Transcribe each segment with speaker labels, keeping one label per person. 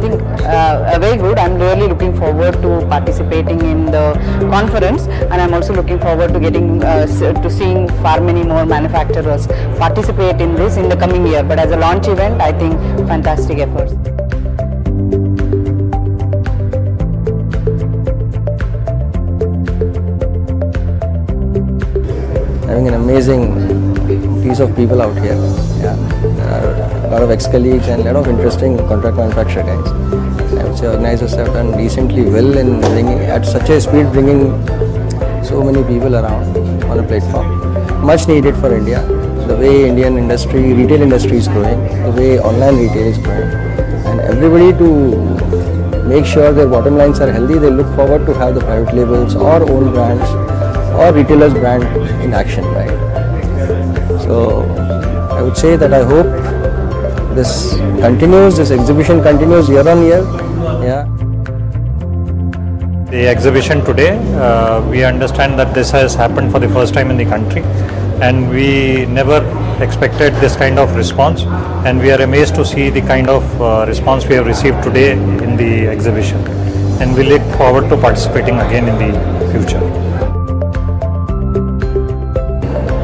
Speaker 1: uh, a very good. I'm really looking forward to participating in the conference, and I'm also looking forward to getting uh, to seeing far many more manufacturers participate in this in the coming year. But as a launch event, I think fantastic efforts.
Speaker 2: having an amazing piece of people out here. Lot of ex-colleagues and a lot of interesting contract manufacturer guys. I would say organizers have done decently well in bringing at such a speed, bringing so many people around on a platform. Much needed for India. The way Indian industry, retail industry is growing, the way online retail is growing, and everybody to make sure their bottom lines are healthy, they look forward to have the private labels or own brands or retailers brand in action, right? So I would say that I hope this continues, this exhibition continues year on year. Yeah.
Speaker 3: The exhibition today, uh, we understand that this has happened for the first time in the country and we never expected this kind of response and we are amazed to see the kind of uh, response we have received today in the exhibition and we look forward to participating again in the future.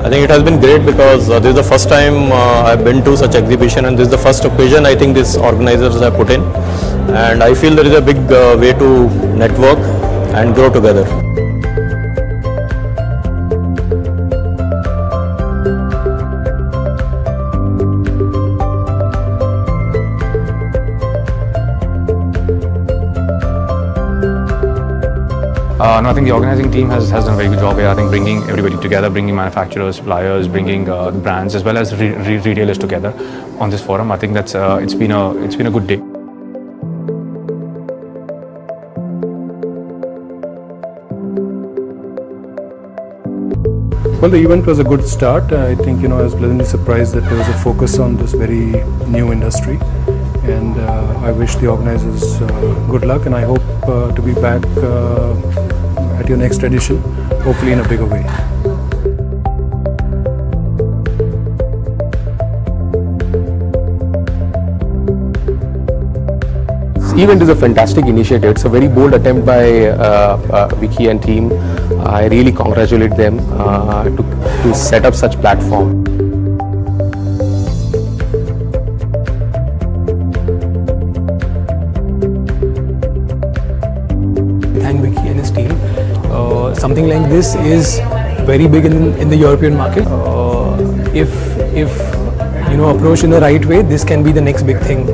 Speaker 4: I think it has been great because uh, this is the first time uh, I've been to such exhibition and this is the first occasion I think these organizers have put in and I feel there is a big uh, way to network and grow together.
Speaker 5: Uh, no, I think the organizing team has, has done a very good job here. I think bringing everybody together, bringing manufacturers, suppliers, bringing uh, the brands as well as re re retailers together on this forum. I think that's uh, it's been a it's been a good day.
Speaker 6: Well, the event was a good start. I think you know I was pleasantly surprised that there was a focus on this very new industry, and uh, I wish the organizers uh, good luck. And I hope uh, to be back at your next edition, hopefully in a bigger way.
Speaker 7: Event is a fantastic initiative. It's a very bold attempt by uh, uh, Vicky and team. I really congratulate them uh, to, to set up such platform.
Speaker 8: Something like this is very big in, in the European market. Uh, if if you know approached in the right way, this can be the next big thing.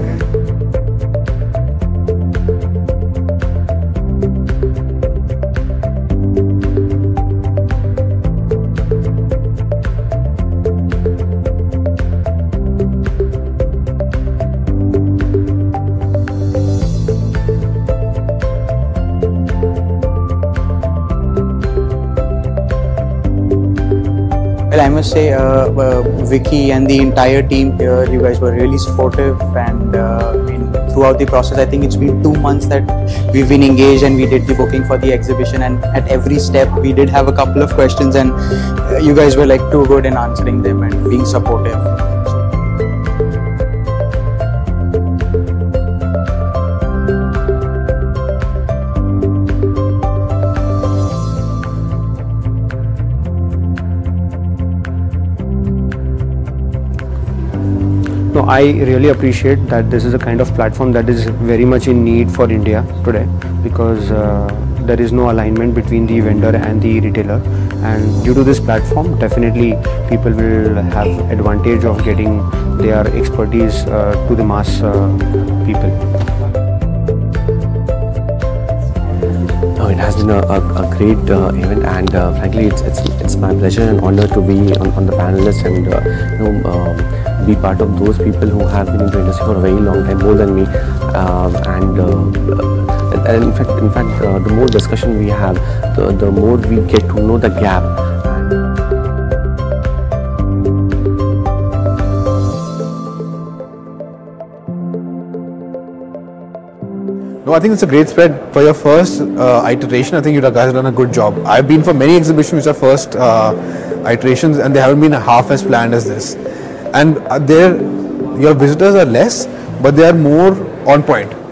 Speaker 9: Well, I must say, uh, uh, Vicky and the entire team here, you guys were really supportive, and uh, I mean, throughout the process, I think it's been two months that we've been engaged and we did the booking for the exhibition, and at every step, we did have a couple of questions, and uh, you guys were like too good in answering them and being supportive.
Speaker 7: I really appreciate that this is a kind of platform that is very much in need for India today because uh, there is no alignment between the vendor and the retailer and due to this platform definitely people will have advantage of getting their expertise uh, to the mass uh, people.
Speaker 10: No, it has been a, a, a great uh, event, and uh, frankly, it's, it's it's my pleasure and honor to be on, on the panelists and uh, you know um, be part of those people who have been in the industry for a very long time, more than me. Um, and, uh, and and in fact, in fact, uh, the more discussion we have, the the more we get to know the gap.
Speaker 11: No, I think it's a great spread for your first uh, iteration. I think you guys have done a good job. I've been for many exhibitions which are first uh, iterations, and they haven't been half as planned as this. And uh, there, your visitors are less, but they are more on point.